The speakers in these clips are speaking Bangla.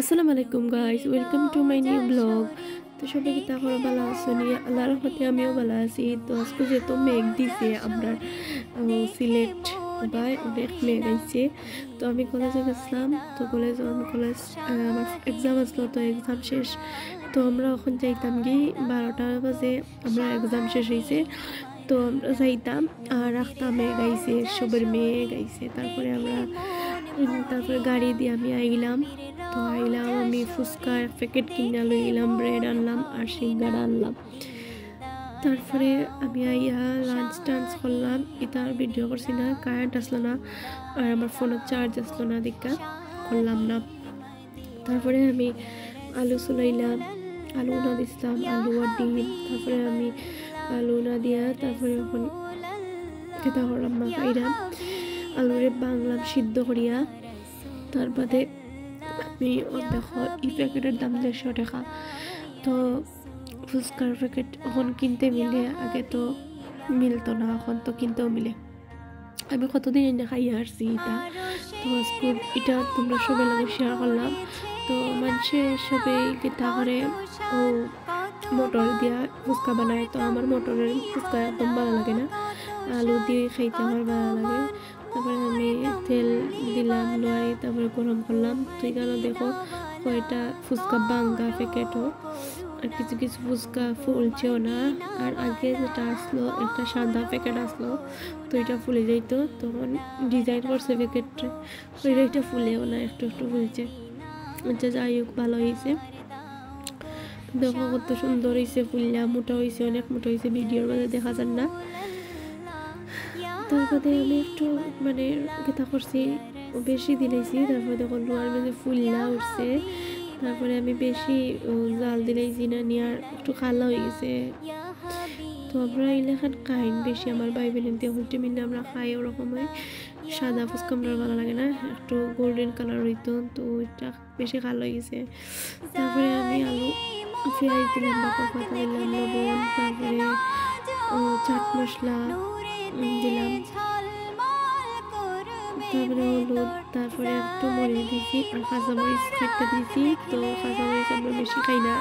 আসসালামু আলাইকুম guys welcome to my new vlog তো সবাই কিতা করে ভালো আছো? নিয়ে আল্লাহর রহমতে আমিও ভালো আছি। তো আজকে যেহেতু মেঘ দিছে, আমরা সিলেট বা অনেক মেঘ আইছে। তো আমি কলেজে গেছিলাম। তো কলেজ কলেজ আমার এক্সাম আসলো, তো এক্সাম শেষ। তো আমরা ওখানে যাইতাম কি, বারোটা বাজে, আমরা এক্সাম শেষ হয়েছে তো আমরা যাইতাম, আর রাখতাম মেঘ আইছে, সবের মেঘ আইছে। তারপরে আমরা তারপরে গাড়ি দিয়ে আমি আইলাম। তো আইলাম, আমি ফুচকা এক প্যাকেট কিনে লই গেলাম ব্রেড আনলাম আর সিঙ্গারা আনলাম। তারপরে আমি আইয়া লাঞ্চ টাঞ্চ করলাম। ইতার ভিডিও করছি না কারেন্ট আসলো না, আর আমার ফোনের চার্জ আসলো না দেখা করলাম না। তারপরে আমি আলু চুলাইলাম আলু না দিছিলাম, আলু আর ডিম। তারপরে আমি আলু না দিয়া তারপরে এখন খেতা করলাম মা খাইলাম। আলুরে বাংলাম সিদ্ধ করিয়া তার বাদে আমি দেখো ই প্যাকেটের দাম দেড়শো টাকা। তো ফুচকার প্যাকেট এখন কিনতে মিলে, আগে তো মিলতো না, এখন তো কিনতেও মিলে। আমি কতদিন এনে খাই আসছি এটা? তো আজকে এটা তোমরা সবাই লাগে শেয়ার করলাম। তো মানুষে সবাই কিতা করে, ও মটর দিয়া ফুচকা বানায়। তো আমার মটরের ফুচকা একদম ভালো লাগে না। আলু দিয়ে খাইতে আমার ভালো লাগে। তারপরে আমি তেল দিলাম লয় তারপরে গরম করলাম। তো এখানে দেখো কয়টা ফুচকা বাঙ্গা প্যাকেটও। আর কিছু কিছু ফুচকা ফুলছেও না। আর আগে যেটা আসলো, একটা সাদা প্যাকেট আসলো, তো এটা ফুলে যাইতো। তখন ডিজাইন করছে প্যাকেটটা। ওইটা এটা ফুলেও না, একটু একটু ফুলছে। আচ্ছা যাই হোক, ভালো হয়েছে দেখো কত সুন্দর হয়েছে ফুললা মোটা হয়েছে অনেক মোটা হয়েছে ভিডিওর মধ্যে দেখা যান না। তারপরে আমি একটু মানে গেতা করছি, বেশি দিলাইছি তারপরে দেখো লোয়ার মধ্যে ফুললা উঠছে। তারপরে আমি বেশি জাল দিলাইছি না নিয়ে একটু খালা হয়ে গেছে। তো আমরা এলাকার কাহিন বেশি, আমার ভাই বোনের দিয়ে উল্টে মিলে আমরা খাই ওরকম হয় সাদা ফুচকা আমরা ভালো লাগে না, একটু গোল্ডেন কালার হইতো, তো ওইটা বেশি কালো হয়ে গেছে। তারপরে আমি আলু পেঁয়াজ দিলাম বাকর পাতা দিলাম, লবণ, তারপরে চাট মশলা দিলাম। তারপরে হলুদ তারপরে একটু মরিচ দিয়েছি আর কাঁচামরিচ খাইতে দিয়েছি। তো কাঁচামরিচ আমরা বেশি খাই না।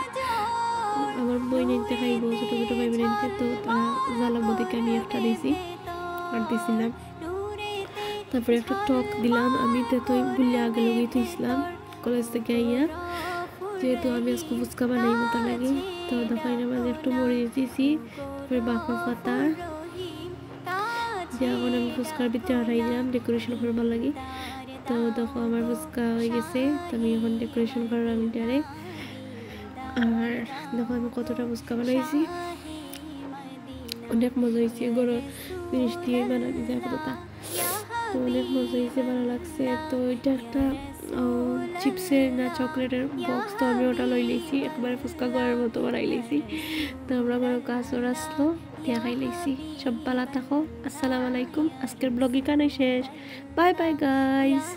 আমার বই নিতে খাইব ছোটো ছোটো ভাই নিতে, তো তারা জ্বালার মধ্যে আমি একটা দিয়েছি? আর না। তারপরে একটা টক দিলাম। আমি তো তো ভুলে আগে লগেই থইছিলাম কলেজ থেকে আইয়া। যেহেতু আমি আজকে ফুচকা বানাই মতো লাগে তো দোকানের মাঝে একটু মরিচ দিয়েছি, তারপরে বাকর পাতা যে এখন আমি ফুচকার ভিতরে হারাইলাম ডেকোরেশন করে ভালো লাগে। তো দেখো আমার ফুচকা হয়ে গেছে, তো আমি এখন ডেকোরেশন কৰা আমি আর দেখো আমি কতটা ফুচকা বানাইছি। অনেক মজা হয়েছে গরম জিনিস দিয়ে বানানি যায় তো অনেক মজা হয়েছে ভালো লাগছে। তো এটা একটা চিপসের না চকলেটের বক্স তো আমি ওটা লই লইছি, একবারে ফুচকা ঘরের মতো বানাই লইছি। তো আমরা আমার ওর আসলো, দিয়া খাই লইছি। সব ভালো থাকো, আসসালামু আলাইকুম। আজকের ব্লগ এখানে শেষ। Bye bye guys